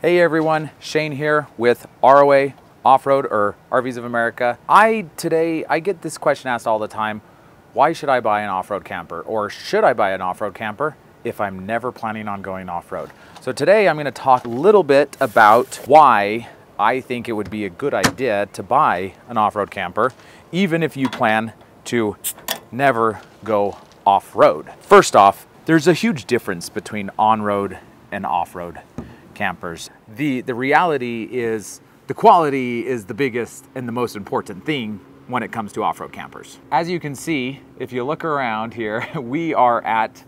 Hey everyone, Shane here with ROA Off-Road or RVs of America. I today I get this question asked all the time, why should I buy an off-road camper or should I buy an off-road camper if I'm never planning on going off-road? So today I'm going to talk a little bit about why I think it would be a good idea to buy an off-road camper even if you plan to never go off-road. First off, there's a huge difference between on-road and off-road campers. The, the reality is the quality is the biggest and the most important thing when it comes to off-road campers. As you can see, if you look around here, we are at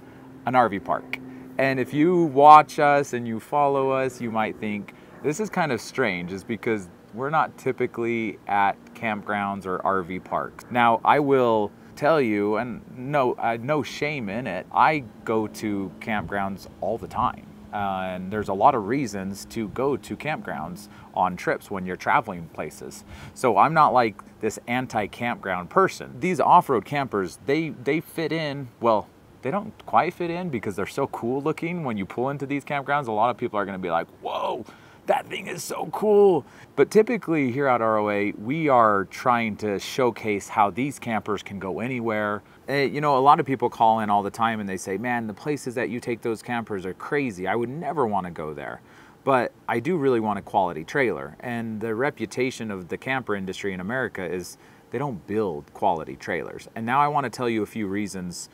an RV park. And if you watch us and you follow us, you might think this is kind of strange is because we're not typically at campgrounds or RV parks. Now, I will tell you, and no, uh, no shame in it, I go to campgrounds all the time. And there's a lot of reasons to go to campgrounds on trips when you're traveling places. So I'm not like this anti-campground person. These off-road campers, they they fit in, well, they don't quite fit in because they're so cool looking when you pull into these campgrounds. A lot of people are to be like, "Whoa, that thing is so cool. But typically here at ROA, we are trying to showcase how these campers can go anywhere. Eh, you know, a lot of people call in all the time and they say, man, the places that you take those campers are crazy. I would never want to go there. But I do really want a quality trailer. And the reputation of the camper industry in America is they don't build quality trailers. And now I want to tell you a few reasons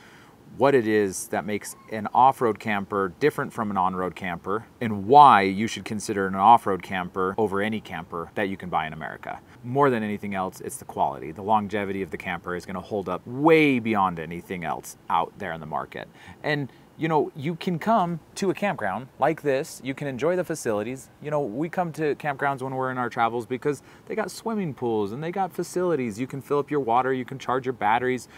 what it is that makes an off-road camper different from an on-road camper and why you should consider an off-road camper over any camper that you can buy in America. More than anything else, it's the quality. The longevity of the camper is going to hold up way beyond anything else out there in the market. And you know, you can come to a campground like this. You can enjoy the facilities. You know, we come to campgrounds when we're in our travels because they got swimming pools and they got facilities. You can fill up your water, you can charge your batteries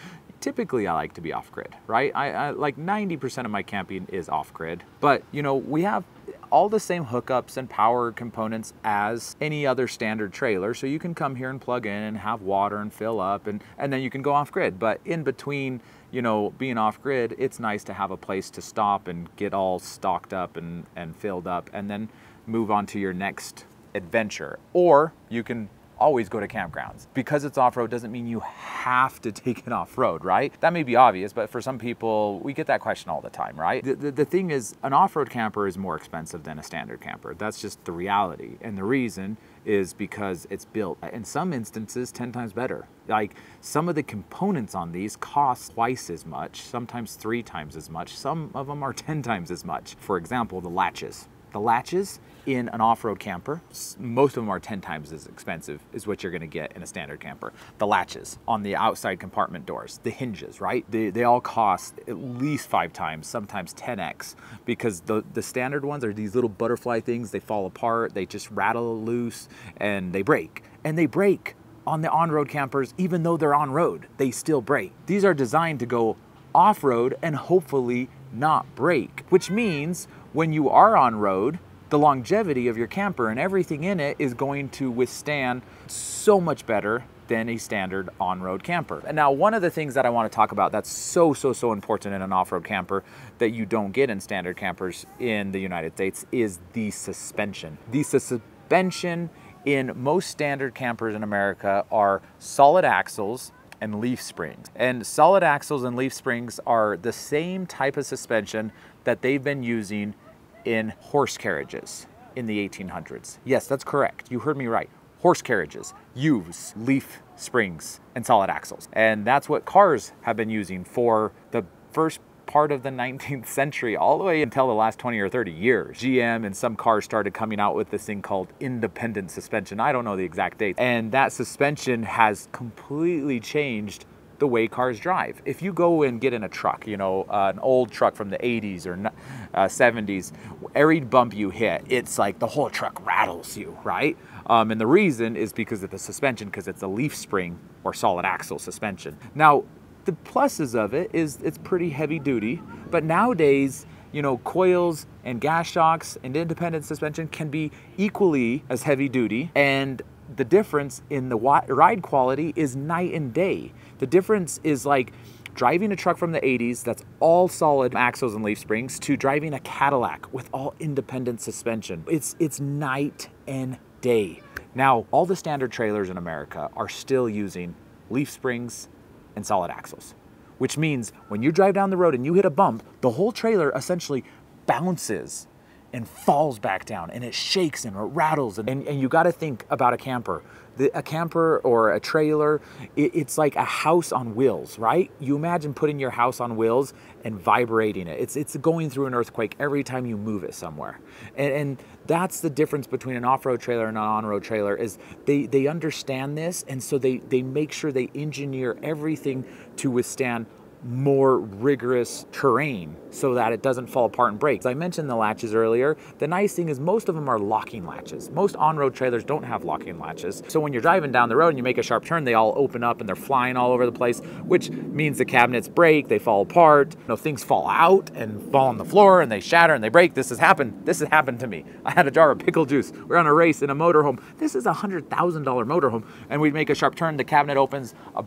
typically I like to be off grid, right? I, I like 90% of my camping is off grid, but you know, we have all the same hookups and power components as any other standard trailer. So you can come here and plug in and have water and fill up and, and then you can go off grid. But in between, you know, being off grid, it's nice to have a place to stop and get all stocked up and, and filled up and then move on to your next adventure. Or you can always go to campgrounds. Because it's off-road doesn't mean you have to take it off-road, right? That may be obvious, but for some people, we get that question all the time, right? The, the, the thing is, an off-road camper is more expensive than a standard camper. That's just the reality. And the reason is because it's built, in some instances, 10 times better. Like some of the components on these cost twice as much, sometimes three times as much. Some of them are 10 times as much. For example, the latches. The latches in an off-road camper, most of them are 10 times as expensive as what you're gonna get in a standard camper. The latches on the outside compartment doors, the hinges, right? They, they all cost at least five times, sometimes 10x, because the, the standard ones are these little butterfly things, they fall apart, they just rattle loose, and they break. And they break on the on-road campers, even though they're on-road, they still break. These are designed to go off-road and hopefully not break, which means when you are on road, the longevity of your camper and everything in it is going to withstand so much better than a standard on-road camper. And now one of the things that I want to talk about that's so, so, so important in an off-road camper that you don't get in standard campers in the United States is the suspension. The suspension in most standard campers in America are solid axles and leaf springs. And solid axles and leaf springs are the same type of suspension that they've been using in horse carriages in the 1800s. Yes, that's correct. You heard me right. Horse carriages use leaf springs and solid axles. And that's what cars have been using for the first part of the 19th century all the way until the last 20 or 30 years. GM and some cars started coming out with this thing called independent suspension. I don't know the exact date. And that suspension has completely changed the way cars drive. If you go and get in a truck, you know, uh, an old truck from the 80s or uh, 70s, every bump you hit, it's like the whole truck rattles you, right? Um, and the reason is because of the suspension, because it's a leaf spring or solid axle suspension. Now, the pluses of it is it's pretty heavy duty, but nowadays, you know, coils and gas shocks and independent suspension can be equally as heavy duty and the difference in the ride quality is night and day. The difference is like driving a truck from the 80s that's all solid axles and leaf springs to driving a Cadillac with all independent suspension. It's it's night and day. Now, all the standard trailers in America are still using leaf springs and solid axles, which means when you drive down the road and you hit a bump, the whole trailer essentially bounces and falls back down and it shakes and it rattles. And, and, and you got to think about a camper. The, a camper or a trailer, it, it's like a house on wheels, right? You imagine putting your house on wheels and vibrating it. It's, it's going through an earthquake every time you move it somewhere. And, and that's the difference between an off-road trailer and an on-road trailer is they, they understand this and so they, they make sure they engineer everything to withstand more rigorous terrain so that it doesn't fall apart and break. As I mentioned the latches earlier, the nice thing is most of them are locking latches. Most on-road trailers don't have locking latches. So when you're driving down the road and you make a sharp turn, they all open up and they're flying all over the place, which means the cabinets break, they fall apart, you know, things fall out and fall on the floor and they shatter and they break. This has happened. This has happened to me. I had a jar of pickle juice. We're on a race in a motorhome. This is a $100,000 motorhome and we make a sharp turn, the cabinet opens, a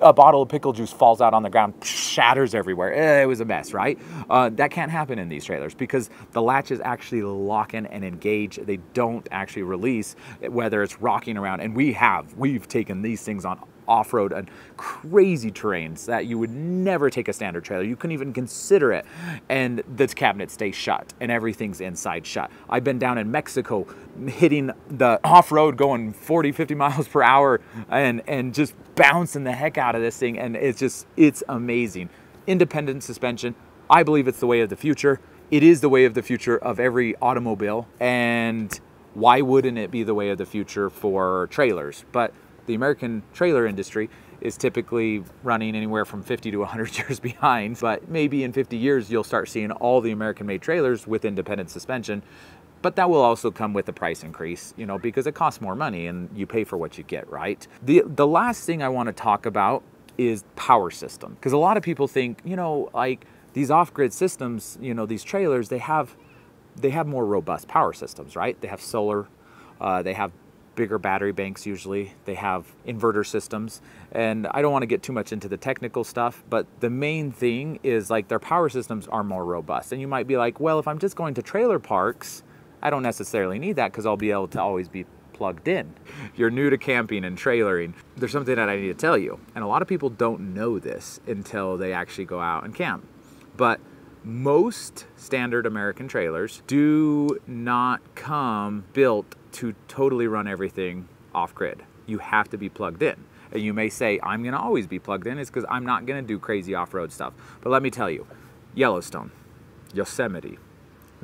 a bottle of pickle juice falls out on the ground, shatters everywhere. Eh, it was a mess, right? Uh, that can't happen in these trailers because the latches actually lock in and engage. They don't actually release, whether it's rocking around. And we have, we've taken these things on off-road and crazy terrains that you would never take a standard trailer. You couldn't even consider it. And the cabinet stays shut and everything's inside shut. I've been down in Mexico hitting the off-road going 40, 50 miles per hour and, and just bouncing the heck out of this thing. And it's just, it's amazing. Independent suspension. I believe it's the way of the future. It is the way of the future of every automobile. And why wouldn't it be the way of the future for trailers? But the American trailer industry is typically running anywhere from 50 to 100 years behind. But maybe in 50 years, you'll start seeing all the American made trailers with independent suspension. But that will also come with a price increase, you know, because it costs more money and you pay for what you get, right? The, the last thing I want to talk about is power system. Because a lot of people think, you know, like these off-grid systems, you know, these trailers, they have they have more robust power systems, right? They have solar, uh, they have bigger battery banks usually. They have inverter systems. And I don't want to get too much into the technical stuff, but the main thing is like their power systems are more robust. And you might be like, well, if I'm just going to trailer parks, I don't necessarily need that because I'll be able to always be plugged in. You're new to camping and trailering. There's something that I need to tell you. And a lot of people don't know this until they actually go out and camp. But most standard American trailers do not come built to totally run everything off grid. You have to be plugged in. And you may say, I'm gonna always be plugged in, it's because I'm not gonna do crazy off road stuff. But let me tell you Yellowstone, Yosemite,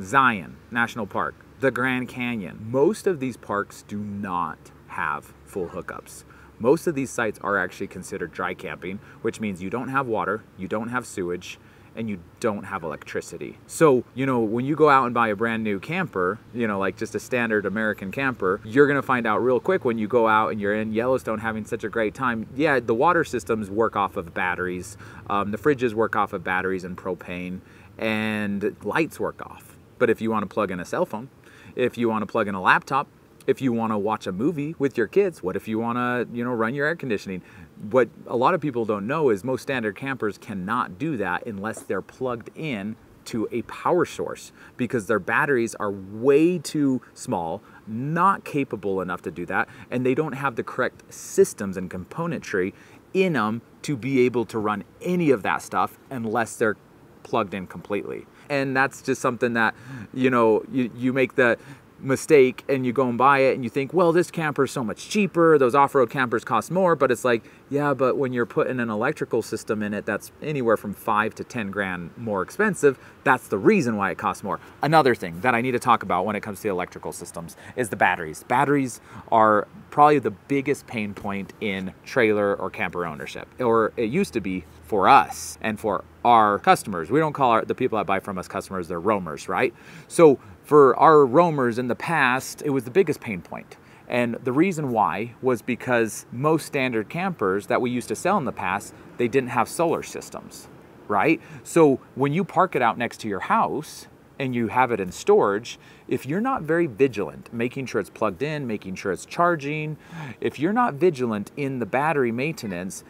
Zion National Park, the Grand Canyon, most of these parks do not have full hookups. Most of these sites are actually considered dry camping, which means you don't have water, you don't have sewage, and you don't have electricity. So, you know, when you go out and buy a brand new camper, you know, like just a standard American camper, you're gonna find out real quick when you go out and you're in Yellowstone having such a great time. Yeah, the water systems work off of batteries, um, the fridges work off of batteries and propane, and lights work off. But if you wanna plug in a cell phone, if you wanna plug in a laptop, if you want to watch a movie with your kids what if you want to you know run your air conditioning what a lot of people don't know is most standard campers cannot do that unless they're plugged in to a power source because their batteries are way too small, not capable enough to do that, and they don't have the correct systems and componentry in them to be able to run any of that stuff unless they're plugged in completely. And that's just something that, you know, you, you make the mistake and you go and buy it and you think, well, this camper is so much cheaper. Those off-road campers cost more, but it's like, yeah, but when you're putting an electrical system in it that's anywhere from five to 10 grand more expensive, that's the reason why it costs more. Another thing that I need to talk about when it comes to electrical systems is the batteries. Batteries are probably the biggest pain point in trailer or camper ownership, or it used to be for us and for our customers. We don't call our, the people that buy from us customers, they're roamers, right? So for our roamers in the past, it was the biggest pain point. And the reason why was because most standard campers that we used to sell in the past, they didn't have solar systems, right? So when you park it out next to your house and you have it in storage, if you're not very vigilant, making sure it's plugged in, making sure it's charging, if you're not vigilant in the battery maintenance,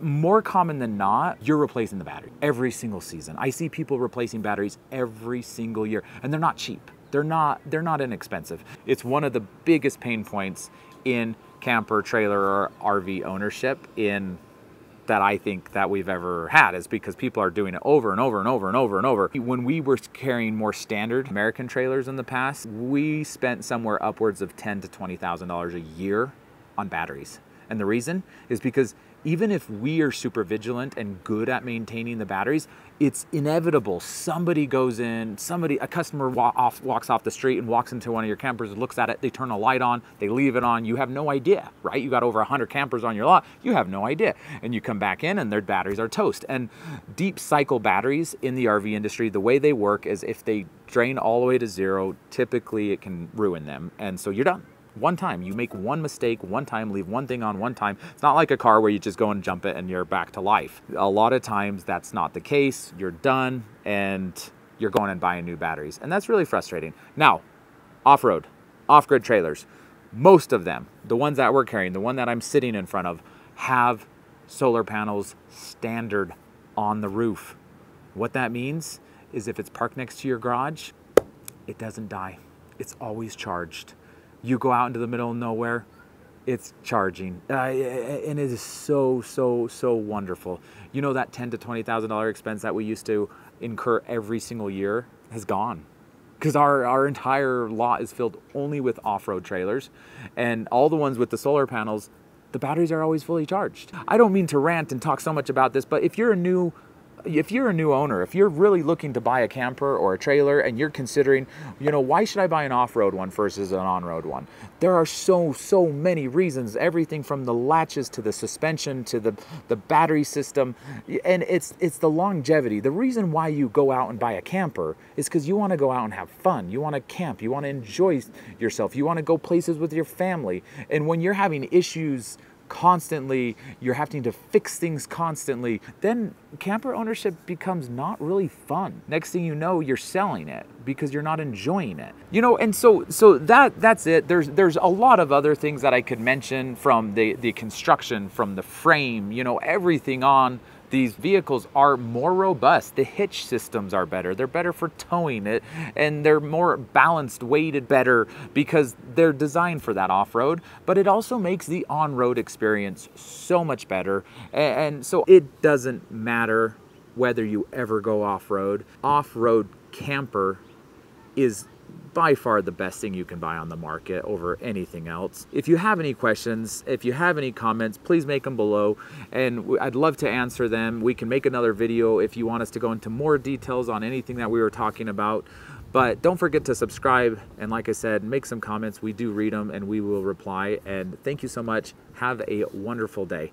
more common than not, you're replacing the battery every single season. I see people replacing batteries every single year, and they're not cheap. They're not they're not inexpensive. It's one of the biggest pain points in camper, trailer, or RV ownership in that I think that we've ever had is because people are doing it over and over and over and over and over. When we were carrying more standard American trailers in the past, we spent somewhere upwards of ten to twenty thousand dollars a year on batteries. And the reason is because even if we are super vigilant and good at maintaining the batteries, it's inevitable. Somebody goes in, somebody, a customer wa off, walks off the street and walks into one of your campers, looks at it, they turn a light on, they leave it on. You have no idea, right? You got over 100 campers on your lot, you have no idea. And you come back in and their batteries are toast. And deep cycle batteries in the RV industry, the way they work is if they drain all the way to zero, typically it can ruin them. And so you're done one time. You make one mistake one time, leave one thing on one time. It's not like a car where you just go and jump it and you're back to life. A lot of times that's not the case. You're done and you're going and buying new batteries. And that's really frustrating. Now, off road, off grid trailers, most of them, the ones that we're carrying, the one that I'm sitting in front of, have solar panels standard on the roof. What that means is if it's parked next to your garage, it doesn't die. It's always charged. You go out into the middle of nowhere, it's charging, uh, and it is so so so wonderful. You know that ten to twenty thousand dollar expense that we used to incur every single year has gone. Because our, our entire lot is filled only with off-road trailers and all the ones with the solar panels the batteries are always fully charged. I don't mean to rant and talk so much about this but if you're a new if you're a new owner, if you're really looking to buy a camper or a trailer and you're considering, you know, why should I buy an off-road one versus an on-road one? There are so, so many reasons, everything from the latches to the suspension to the, the battery system. And it's, it's the longevity. The reason why you go out and buy a camper is because you want to go out and have fun. You want to camp. You want to enjoy yourself. You want to go places with your family. And when you're having issues constantly, you're having to fix things constantly, then camper ownership becomes not really fun. Next thing you know, you're selling it because you're not enjoying it. You know, and so so that that's it. There's there's a lot of other things that I could mention from the the construction, from the frame, you know, everything on these vehicles are more robust. The hitch systems are better. They're better for towing it and they're more balanced, weighted better because they're designed for that off-road, but it also makes the on-road experience so much better. And so it doesn't matter whether you ever go off-road. Off-road camper is by far the best thing you can buy on the market over anything else. If you have any questions, if you have any comments, please make them below and I'd love to answer them. We can make another video if you want us to go into more details on anything that we were talking about. But don't forget to subscribe and like I said, make some comments. We do read them and we will reply. And thank you so much. Have a wonderful day.